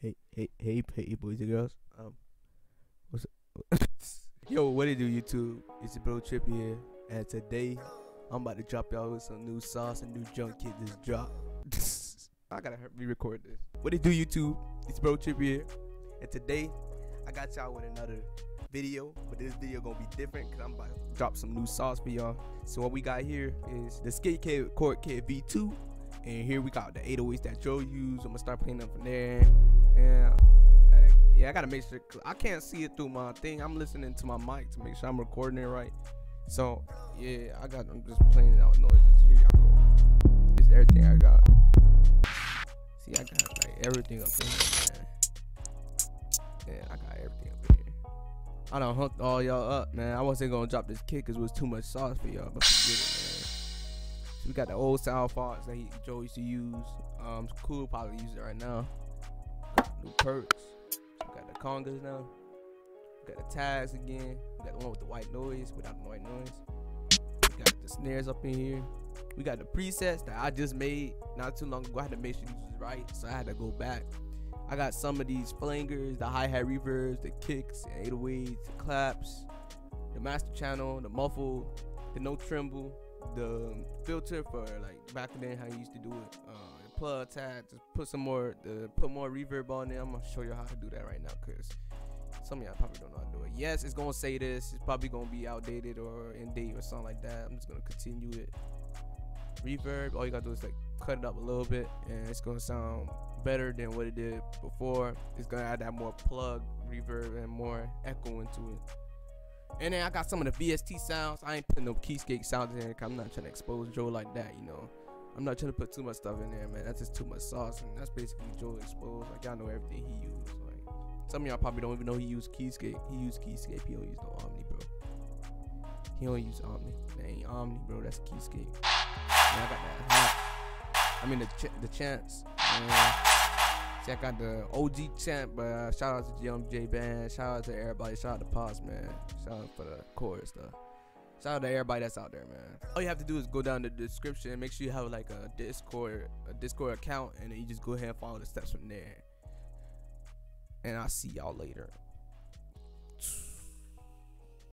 Hey, hey, hey, hey, boys and girls. Um, what's? Yo, what do you do, YouTube? It's your bro Trippy here, and today I'm about to drop y'all with some new sauce and new junk kid just dropped. I gotta re-record this. What do you do, YouTube? It's bro Trippy here, and today I got y'all with another video, but this video gonna be different because I'm about to drop some new sauce for y'all. So what we got here is the Skate KordKit V2, and here we got the 808s that Joe used. I'm gonna start playing them from there. Yeah, gotta, yeah, I gotta make sure. Cause I can't see it through my thing. I'm listening to my mic to make sure I'm recording it right. So yeah, I got. I'm just playing it out noises. Here y'all go. Is everything I got. See, I got like everything up in here, man. Yeah, I got everything up in here. I done hooked all y'all up, man. I wasn't gonna drop this kick because it was too much sauce for y'all, but forget it, man. So we got the old sound fonts that he, Joe used to use. Um, cool, probably use it right now. New perks. We got the congas now. We got the tags again. We got the one with the white noise without the white noise. We got the snares up in here. We got the presets that I just made not too long ago. I had to make sure these was right, so I had to go back. I got some of these flangers, the hi-hat reverbs, the kicks, the 808s, the claps, the master channel, the muffle, the no tremble, the filter for like back then how you used to do it. Uh, plug tag, just put some more, the, put more reverb on there. I'm gonna show you how to do that right now, cause some of y'all probably don't know how to do it. Yes, it's gonna say this. It's probably gonna be outdated or in date or something like that. I'm just gonna continue it. Reverb, all you gotta do is like cut it up a little bit, and it's gonna sound better than what it did before. It's gonna add that more plug reverb and more echo into it. And then I got some of the VST sounds. I ain't putting no keyscape sounds in there. i I'm not trying to expose Joe like that, you know. I'm not trying to put too much stuff in there, man. That's just too much sauce, and that's basically Joe exposed. Like y'all know everything he used. Like some of y'all probably don't even know he used keyscape. He used keyscape. He don't use no Omni, bro. He don't use Omni. That ain't Omni, bro. That's keyscape. I got that hat. I mean the ch- the chance. Man. I got the OG champ, but uh, shout out to Young J Band. Shout out to everybody. Shout out to Pops, man. Shout out for the chorus stuff. Shout out to everybody that's out there, man. All you have to do is go down the description and make sure you have like a Discord, a Discord account, and then you just go ahead and follow the steps from there. And I'll see y'all later.